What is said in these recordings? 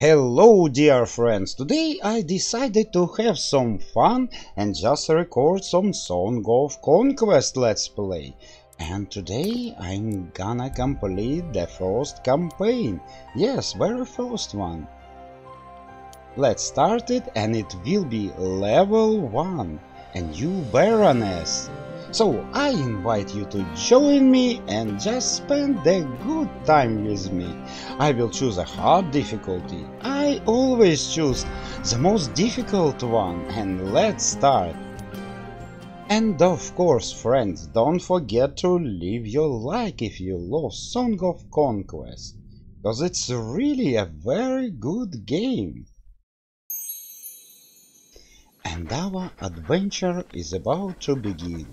Hello dear friends, today I decided to have some fun and just record some Song of Conquest let's play. And today I'm gonna complete the first campaign, yes, very first one. Let's start it and it will be level 1, a new Baroness. So I invite you to join me and just spend a good time with me. I will choose a hard difficulty. I always choose the most difficult one and let's start. And of course friends, don't forget to leave your like if you love Song of Conquest, because it's really a very good game. And our adventure is about to begin.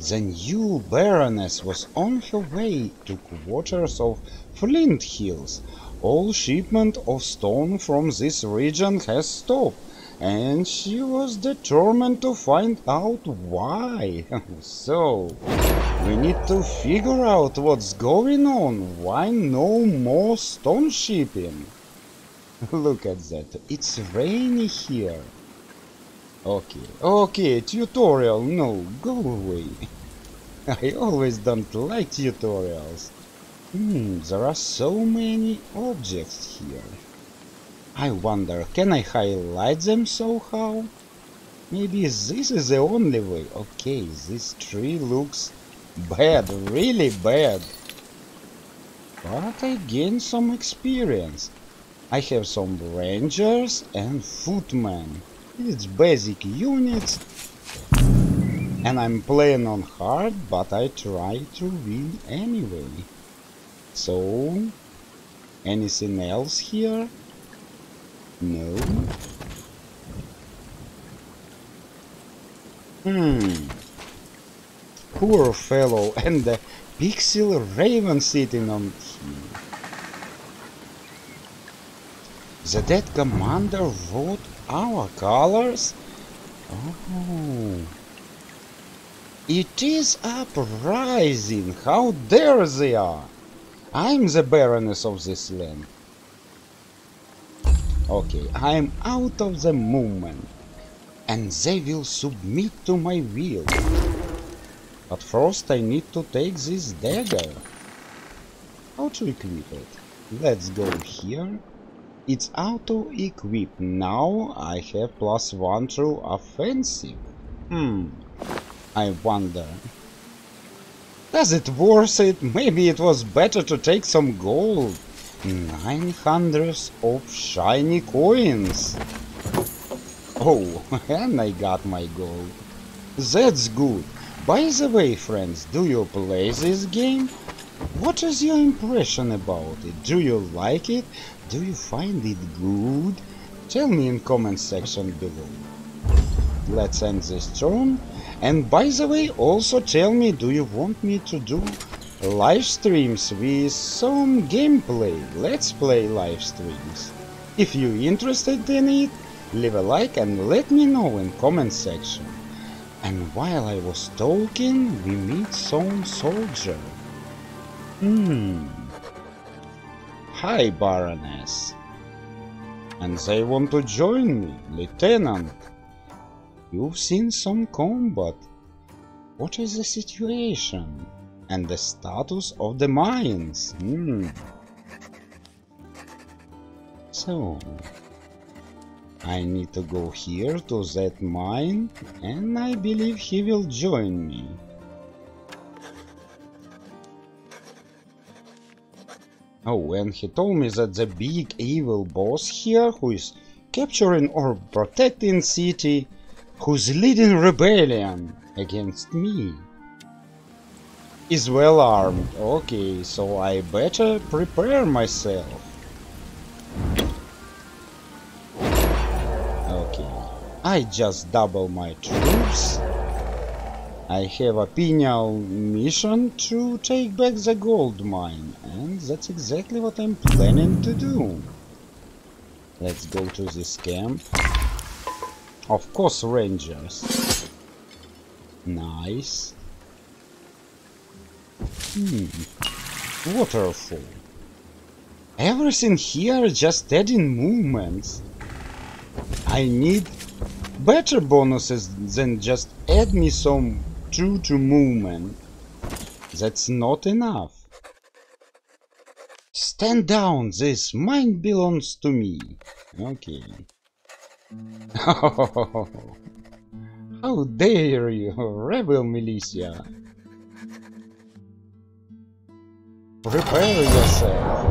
The new Baroness was on her way to quarters of Flint Hills. All shipment of stone from this region has stopped, and she was determined to find out why. so, we need to figure out what's going on, why no more stone shipping. Look at that, it's rainy here. Okay, okay, tutorial, no, go away. I always don't like tutorials. Hmm, there are so many objects here. I wonder, can I highlight them somehow? Maybe this is the only way. Okay, this tree looks bad, really bad. But I gained some experience. I have some rangers and footmen. It's basic units. And I'm playing on hard, but I try to win anyway. So, anything else here? No. Hmm. Poor fellow, and the pixel raven sitting on him. The dead commander wrote our colors? Oh. It is uprising! How dare they are! I'm the Baroness of this land. Okay, I'm out of the movement. And they will submit to my will. But first I need to take this dagger. How to equip it? Let's go here it's auto equip. Now I have plus one through offensive. Hmm. I wonder. Does it worth it? Maybe it was better to take some gold. Nine hundreds of shiny coins. Oh, and I got my gold. That's good. By the way, friends, do you play this game? What is your impression about it? Do you like it? Do you find it good? Tell me in comment section below. Let's end this turn. And by the way, also tell me, do you want me to do live streams with some gameplay? Let's play live streams. If you're interested in it, leave a like and let me know in comment section. And while I was talking, we meet some soldier. Hmm. Hi, Baroness. And they want to join me, Lieutenant. You've seen some combat. What is the situation? And the status of the mines? Hmm. So, I need to go here to that mine, and I believe he will join me. Oh, and he told me that the big evil boss here, who is capturing or protecting city, who's leading rebellion against me, is well armed. Okay, so I better prepare myself. Okay, I just double my troops. I have a penal mission to take back the gold mine, and that's exactly what I'm planning to do. Let's go to this camp. Of course, rangers. Nice. Hmm. waterfall. Everything here just adding movements. I need better bonuses than just add me some true to movement. That's not enough. Stand down, this mine belongs to me. Okay. How dare you, rebel militia! Prepare yourself!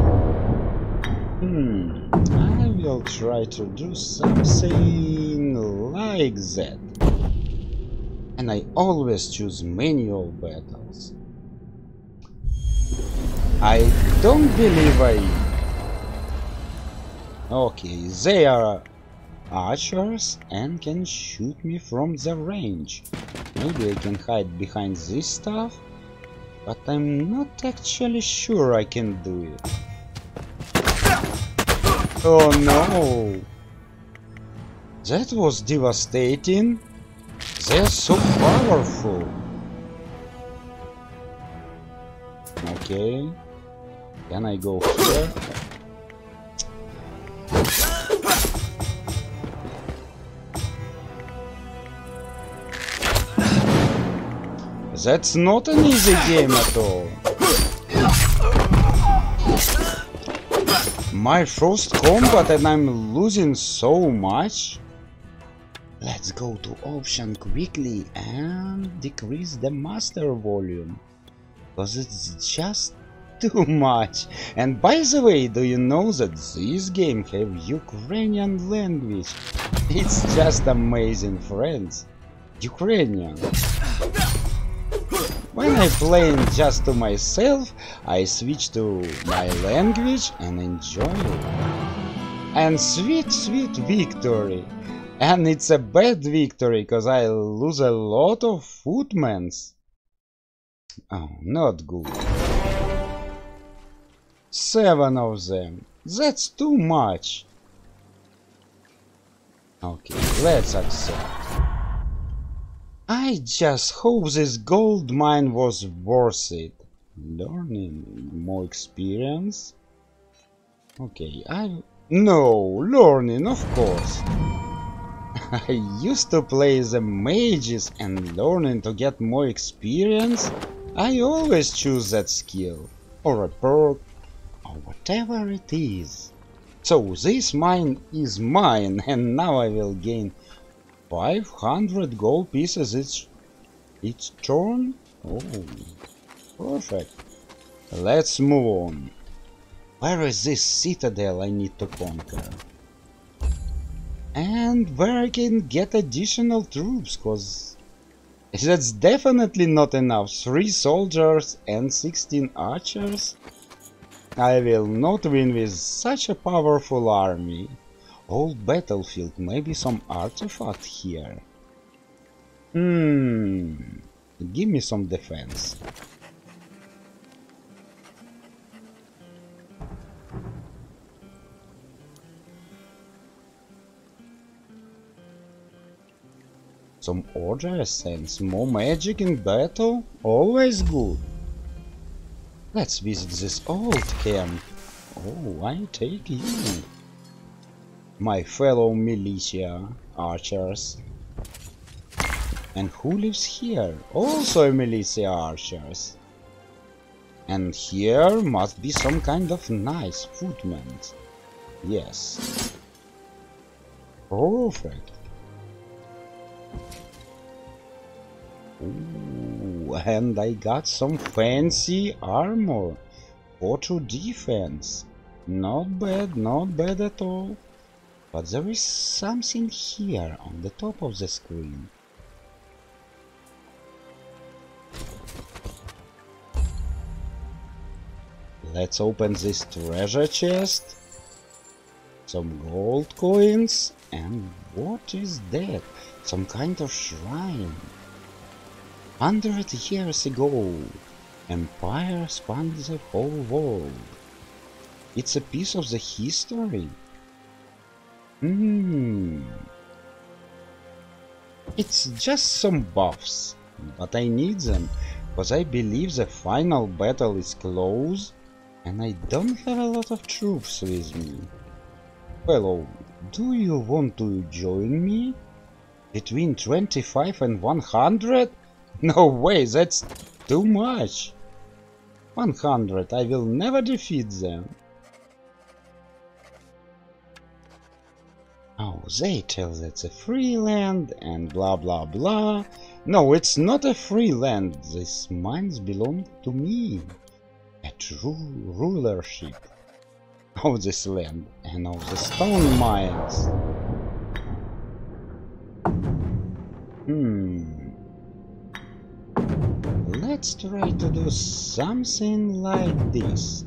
Hmm, I will try to do something like that. And I always choose manual battles. I don't believe I... Okay, they are archers and can shoot me from the range. Maybe I can hide behind this stuff, but I'm not actually sure I can do it. Oh no! That was devastating. They're so powerful. Okay. Can I go here? That's not an easy game at all. My first combat and I'm losing so much? Let's go to option quickly and decrease the master volume. Cause it's just too much. And by the way, do you know that this game have Ukrainian language? It's just amazing, friends. Ukrainian. When I playing just to myself, I switch to my language and enjoy it. And sweet, sweet victory. And it's a bad victory, cause I lose a lot of footmans. Oh, not good. Seven of them. That's too much. Okay, let's accept. I just hope this gold mine was worth it. Learning more experience. Okay, I... No, learning, of course. I used to play the mages and learning to get more experience. I always choose that skill. Or a perk. Or whatever it is. So this mine is mine and now I will gain 500 gold pieces each, each turn? Oh, perfect. Let's move on. Where is this citadel I need to conquer? And where I can get additional troops, cause that's definitely not enough. 3 soldiers and 16 archers? I will not win with such a powerful army. Old battlefield, maybe some artifact here. Hmm, give me some defense. Some order essence, more magic in battle, always good. Let's visit this old camp. Oh, I take you my fellow militia archers. And who lives here? Also militia archers. And here must be some kind of nice footman. Yes. Perfect. Ooh, and I got some fancy armor. Auto defense. Not bad, not bad at all. But there is something here on the top of the screen. Let's open this treasure chest. Some gold coins. And what is that? Some kind of shrine. Hundred years ago, Empire spanned the whole world. It's a piece of the history. Hmm. It's just some buffs, but I need them, because I believe the final battle is close, And I don't have a lot of troops with me. Fellow, do you want to join me? Between 25 and 100? No way, that's too much. 100, I will never defeat them. Oh, they tell that's a free land and blah blah blah. No, it's not a free land. These mines belong to me. A true rulership of this land and of the stone mines. Hmm. Let's try to do something like this.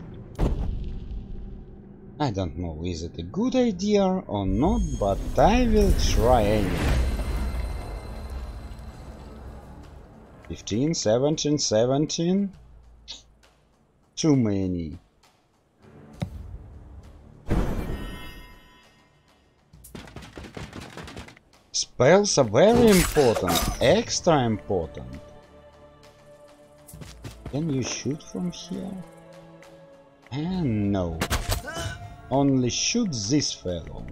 I don't know is it a good idea or not, but I will try anyway. 15, 17, 17. Too many. Spells are very important, extra important. Can you shoot from here? And no. Only shoot this fellow.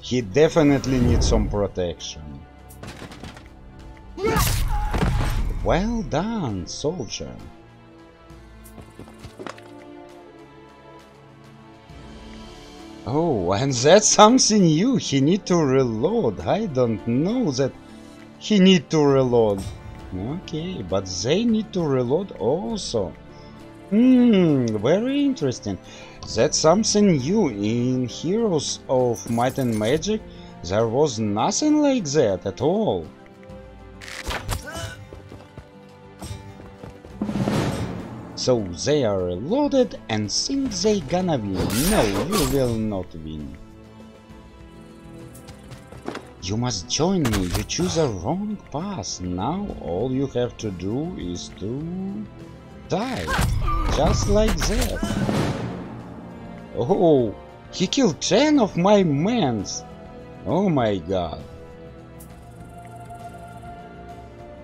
He definitely needs some protection. Well done, soldier. Oh, and that's something new. He need to reload. I don't know that he need to reload. Okay, but they need to reload also. Hmm, very interesting. That's something new in Heroes of Might and Magic. There was nothing like that at all. So they are loaded and think they gonna win. No, you will not win. You must join me, you choose a wrong path. Now all you have to do is to die. Just like that. Oh, he killed 10 of my mans. Oh my god.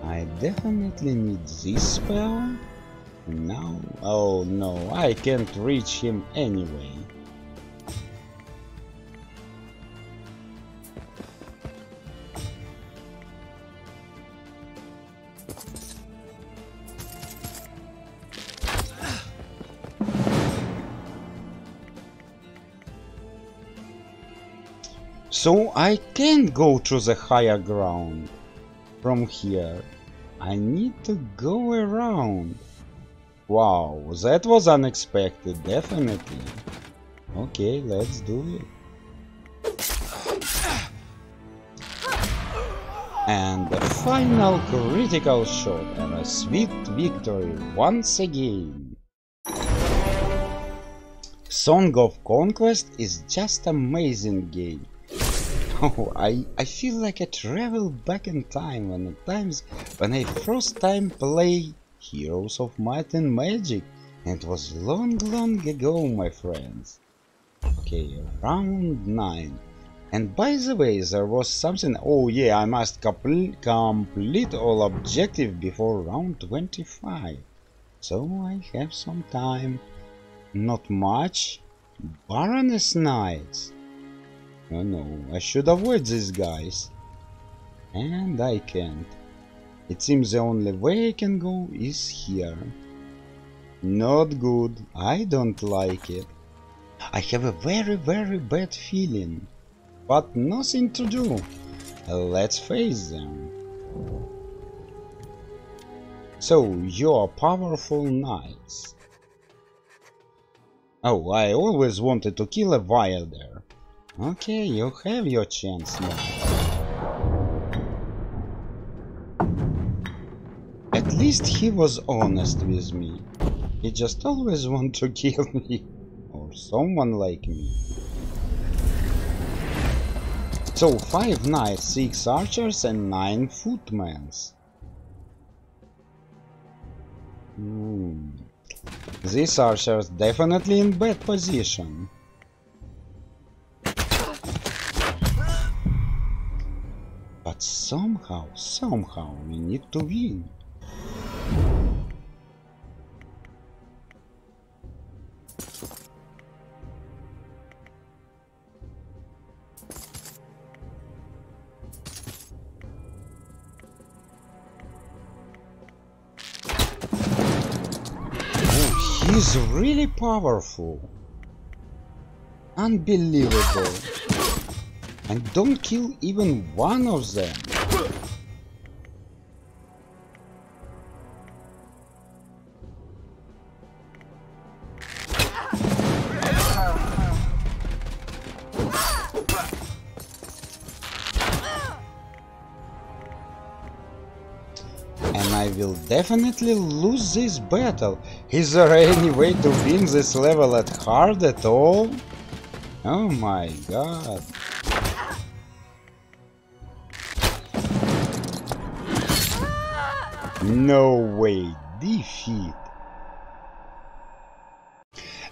I definitely need this spell. No? Oh no, I can't reach him anyway. So I can't go to the higher ground from here. I need to go around. Wow, that was unexpected, definitely. Okay, let's do it. And the final critical shot and a sweet victory once again. Song of Conquest is just amazing game. Oh, I, I feel like I travel back in time when times when I first time play Heroes of Might and Magic. And it was long, long ago, my friends. Okay, round 9. And by the way, there was something... Oh yeah, I must complete, complete all objective before round 25. So I have some time. Not much. Baroness Knights. Oh no, I should avoid these guys. And I can't. It seems the only way I can go is here. Not good. I don't like it. I have a very very bad feeling. But nothing to do. Let's face them. So, you're powerful knights. Oh, I always wanted to kill a wielder. Okay, you have your chance now. At least he was honest with me. He just always want to kill me. Or someone like me. So, 5 knights, 6 archers and 9 footmen. Hmm. This archer's definitely in bad position. But somehow, somehow we need to win. Oh, he's really powerful. Unbelievable. And don't kill even one of them. Will definitely lose this battle. Is there any way to win this level at hard at all? Oh my god. No way, defeat.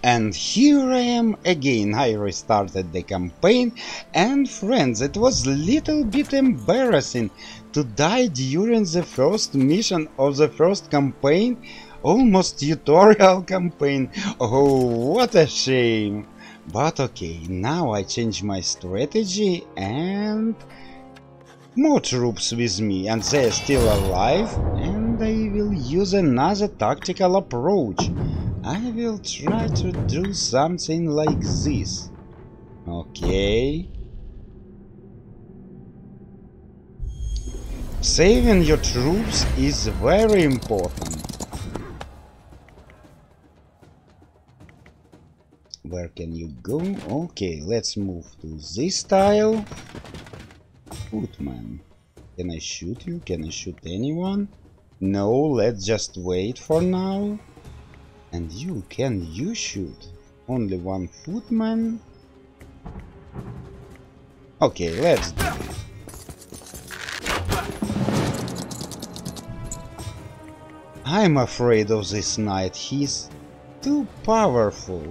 And here I am again, I restarted the campaign and friends, it was a little bit embarrassing to die during the first mission of the first campaign, almost tutorial campaign. Oh, what a shame. But okay, now I change my strategy and more troops with me and they're still alive and I will use another tactical approach. I will try to do something like this. Okay. Saving your troops is very important. Where can you go? Okay, let's move to this tile. Footman. Can I shoot you? Can I shoot anyone? No, let's just wait for now. And you, can you shoot? Only one footman? Okay, let's do it. I'm afraid of this knight, he's too powerful.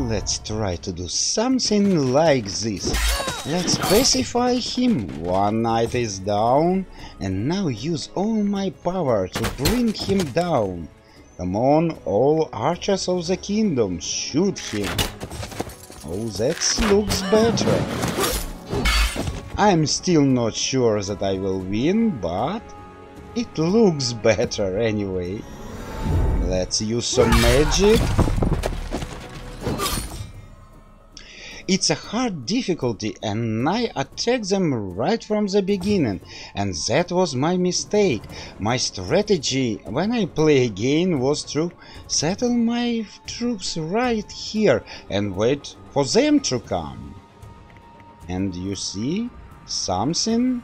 Let's try to do something like this. Let's pacify him. One knight is down, and now use all my power to bring him down. Come on, all archers of the kingdom, shoot him. Oh, that looks better. I'm still not sure that I will win, but it looks better anyway. Let's use some magic. It's a hard difficulty and I attacked them right from the beginning and that was my mistake. My strategy when I play again was to settle my troops right here and wait for them to come. And you see, something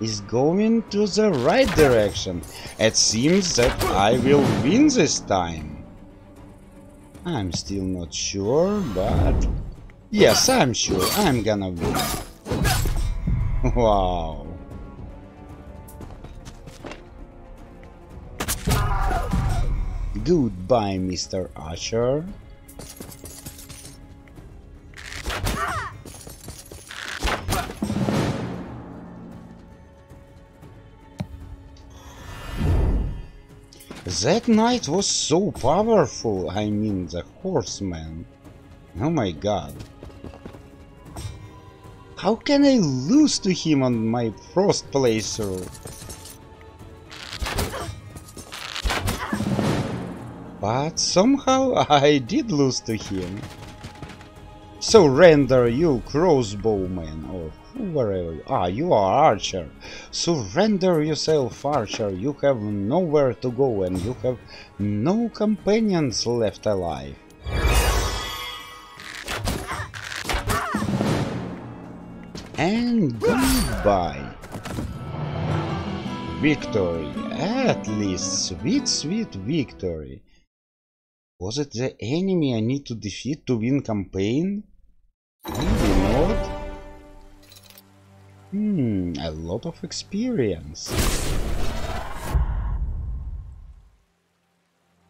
is going to the right direction. It seems that I will win this time. I'm still not sure, but... Yes, I'm sure I'm gonna win. Wow. Goodbye, Mr. Usher. That knight was so powerful, I mean the horseman. Oh my god. How can I lose to him on my first playthrough? But somehow I did lose to him. Surrender, you crossbowman, or wherever. Ah, you are Archer. Surrender yourself, Archer. You have nowhere to go and you have no companions left alive. And goodbye. Victory. At least sweet, sweet victory. Was it the enemy I need to defeat to win campaign? Hmm, a lot of experience.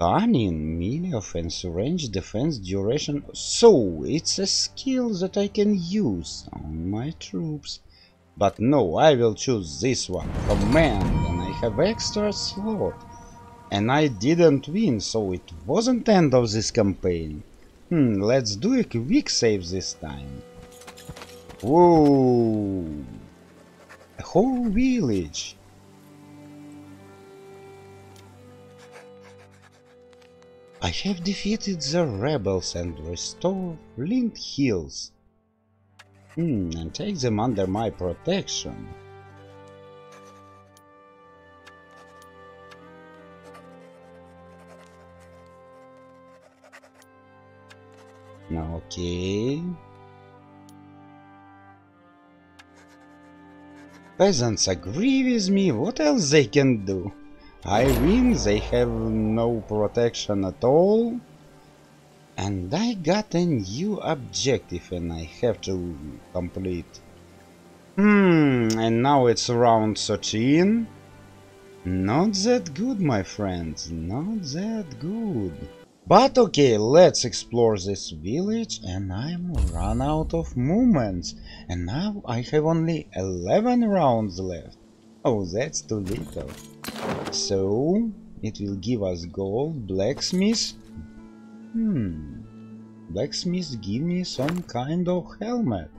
Cunning, melee offense, range, defense, duration. So, it's a skill that I can use on my troops. But no, I will choose this one, command, and I have extra slot. And I didn't win, so it wasn't end of this campaign. Hmm, let's do a quick save this time. Whoa! A whole village! I have defeated the rebels and restored Flint Hills. Hmm, and take them under my protection. Okay. Peasants agree with me, what else they can do? I win, they have no protection at all. And I got a new objective and I have to complete. Hmm, and now it's round 13. Not that good, my friends, not that good. But okay, let's explore this village and I'm run out of movements. And now I have only 11 rounds left. Oh, that's too little. So, it will give us gold, blacksmith. Hmm. Blacksmith give me some kind of helmet.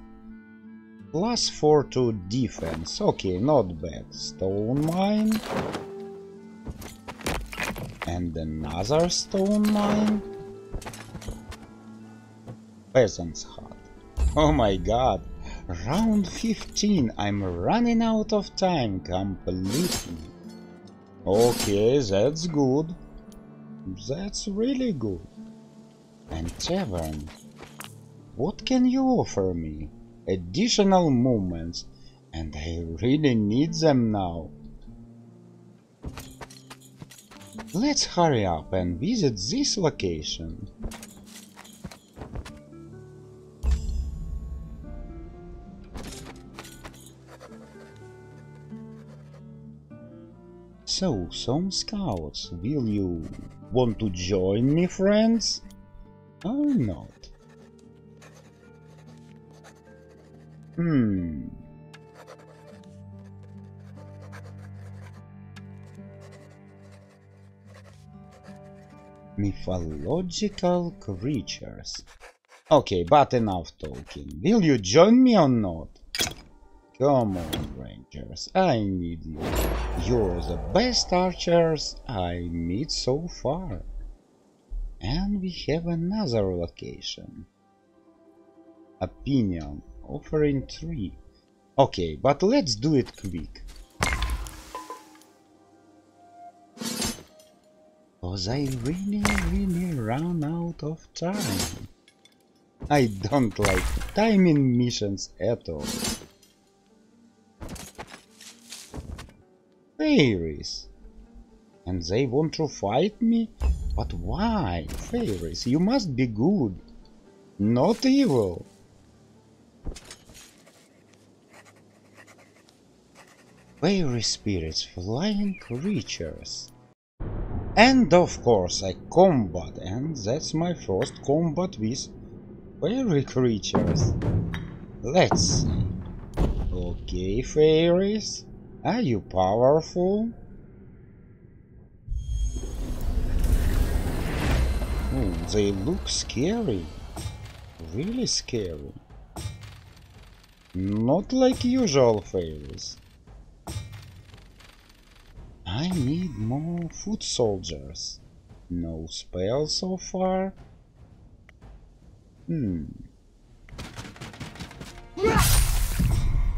Plus 4 to defense. Okay, not bad. Stone mine and another stone mine? Peasant's hut. Oh my god, round 15, I'm running out of time completely. Okay, that's good. That's really good. And tavern. What can you offer me? Additional movements, and I really need them now. Let's hurry up and visit this location. So, some scouts, will you want to join me, friends? Or not? Hmm, mythological creatures. Okay, but enough talking. Will you join me or not? Come on, rangers, I need you. You're the best archers I meet so far. And we have another location. Opinion, offering 3. Okay, but let's do it quick. Cause I really, really run out of time. I don't like timing missions at all. Fairies! And they want to fight me? But why? Fairies, you must be good, not evil. Fairy spirits, flying creatures. And of course I combat, and that's my first combat with fairy creatures. Let's see. Okay, fairies, are you powerful? Oh, they look scary. Really scary. Not like usual fairies. I need more foot soldiers. No spell so far. Hmm.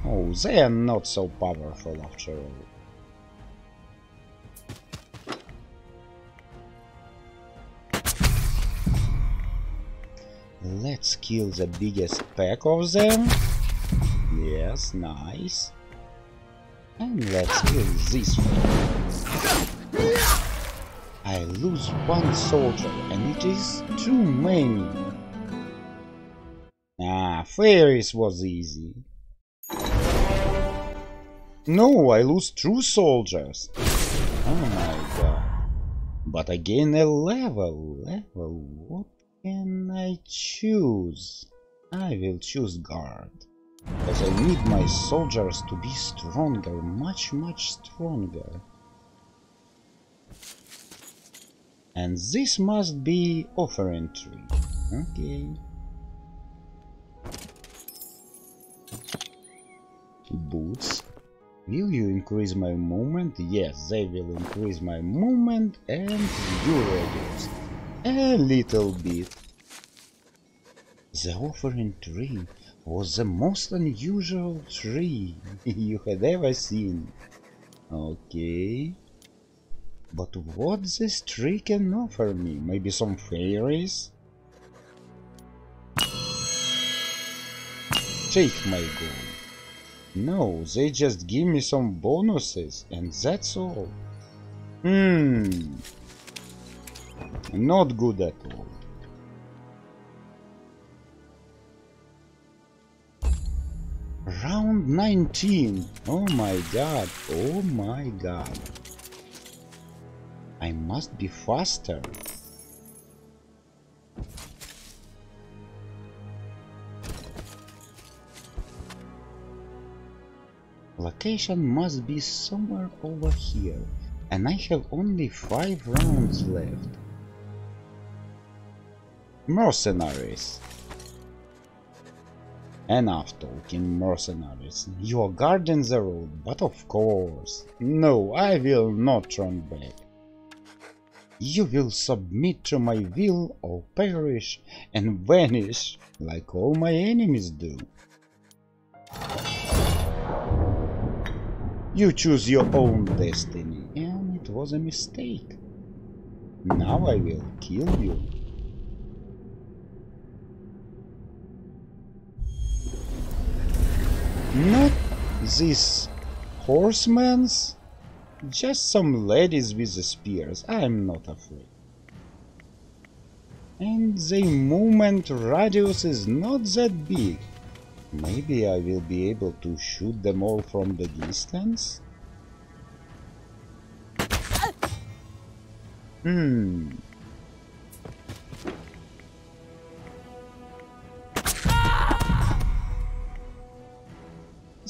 Oh, they are not so powerful after all. Let's kill the biggest pack of them. Yes, nice. And let's kill this one. I lose one soldier and it is too many. Ah, fairies was easy. No, I lose two soldiers. Oh my god. But I gain a level. Level. What can I choose? I will choose guard. Because I need my soldiers to be stronger. Much, much stronger. And this must be offering tree. Okay. Boots. Will you increase my movement? Yes, they will increase my movement and your radius. A little bit. The offering tree was the most unusual tree you had ever seen. Okay. But what this tree can offer me? Maybe some fairies? Take my gold. No, they just give me some bonuses and that's all. Hmm. Not good at all. Round 19. Oh my god. Oh my god. I must be faster. Location must be somewhere over here, and I have only five rounds left. Mercenaries. Enough talking, mercenaries. You are guarding the road, but of course. No, I will not turn back. You will submit to my will or perish and vanish like all my enemies do. You choose your own destiny, and it was a mistake. Now I will kill you. Not these horsemans, just some ladies with spears. I'm not afraid. And the movement radius is not that big. Maybe I will be able to shoot them all from the distance? Hmm.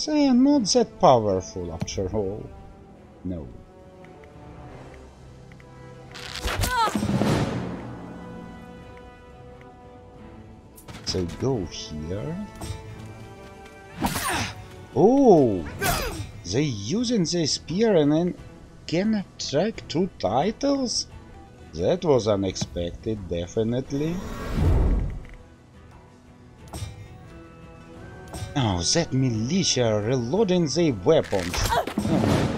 They are not that powerful after all. No. So go here. Oh! They using the spear and then can attract two titles? That was unexpected, definitely. Oh, that militia reloading their weapons. Oh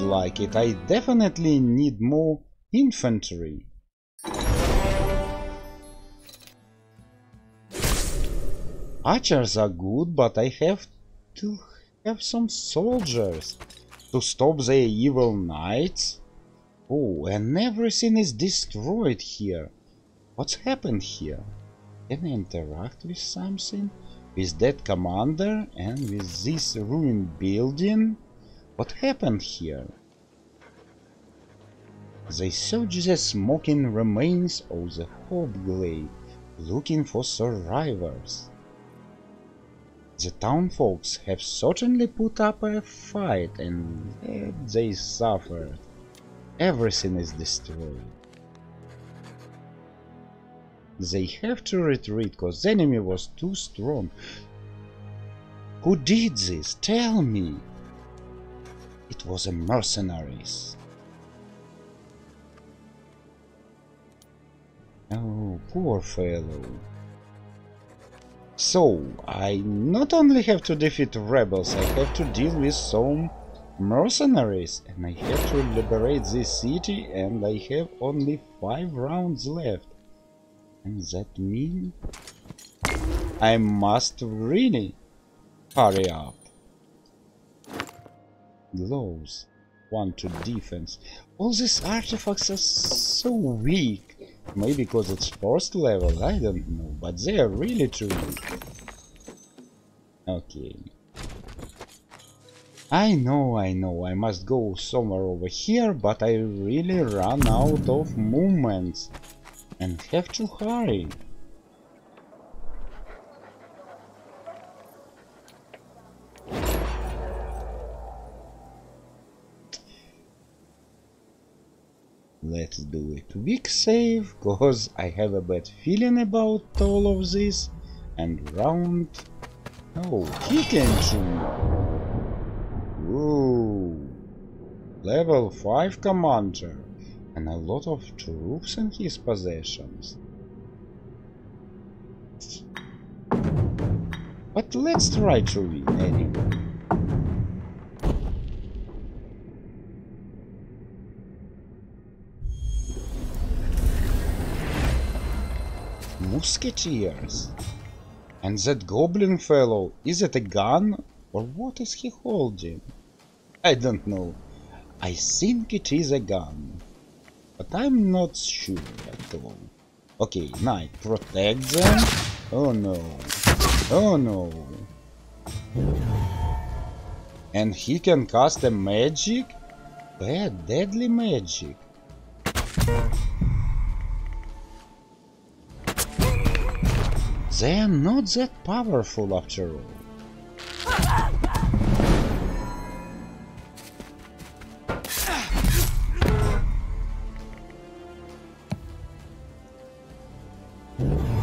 Like it. I definitely need more infantry. Archers are good, but I have to have some soldiers to stop the evil knights. Oh, and everything is destroyed here. What's happened here? Can I interact with something? With that commander and with this ruined building? What happened here? They search the smoking remains of the Hobglade, looking for survivors. The town folks have certainly put up a fight and they suffered. Everything is destroyed. They have to retreat because the enemy was too strong. Who did this? Tell me! It was a mercenaries. Oh, poor fellow. So, I not only have to defeat rebels, I have to deal with some mercenaries, and I have to liberate this city, and I have only five rounds left. And that means I must really hurry up. Gloves. One to defense. All these artifacts are so weak. Maybe because it's first level, I don't know, but they are really too weak. Okay. I know, I know, I must go somewhere over here, but I really run out of movements and have to hurry. Let's do it quick save, cause I have a bad feeling about all of this. And round... Oh, he can shoot! Ooh! Level 5 commander, and a lot of troops in his possessions. But let's try to win anyway. Musketeers. And that goblin fellow, is it a gun? Or what is he holding? I don't know. I think it is a gun. But I'm not sure at all. Okay, knight, protect them. Oh no. Oh no. And he can cast a magic? Bad, deadly magic. They are not that powerful after all.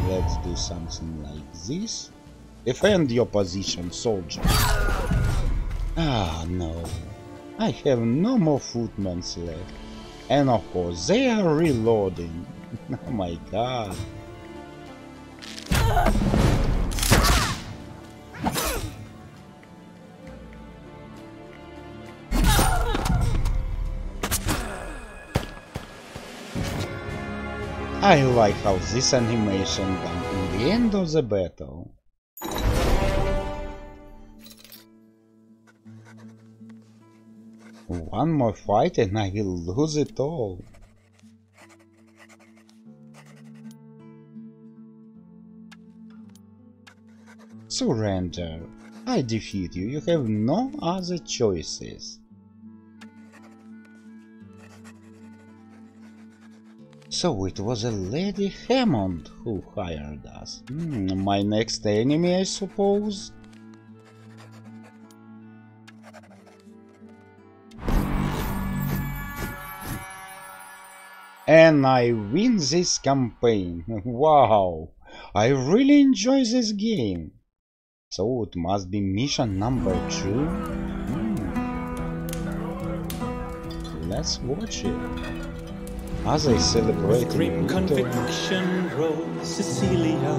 Let's do something like this. Defend your position, soldier. Ah, no. I have no more footmen left. And of course, they are reloading. oh my god. I like how this animation done in the end of the battle. One more fight and I will lose it all. Surrender. I defeat you. You have no other choices. So it was a Lady Hammond who hired us. Hmm, my next enemy, I suppose? And I win this campaign. wow! I really enjoy this game. So it must be mission number two. Hmm. Let's watch it. As I celebrate With grim conviction rose Cecilia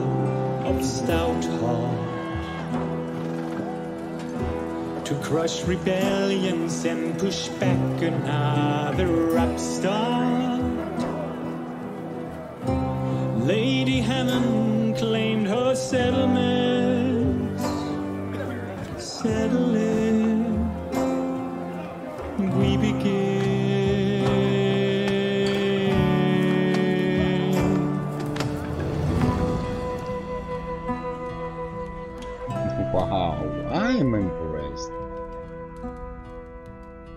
of stout heart To crush rebellions and push back another upstart Lady Hammond claimed her settlement I'm impressed.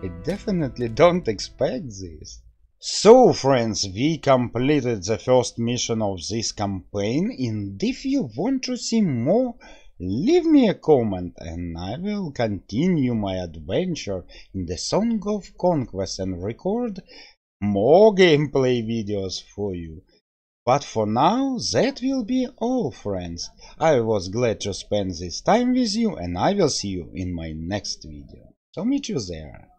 I definitely don't expect this. So friends, we completed the first mission of this campaign and if you want to see more Leave me a comment and I will continue my adventure in the Song of Conquest and record more gameplay videos for you. But for now, that will be all friends. I was glad to spend this time with you and I will see you in my next video. So meet you there.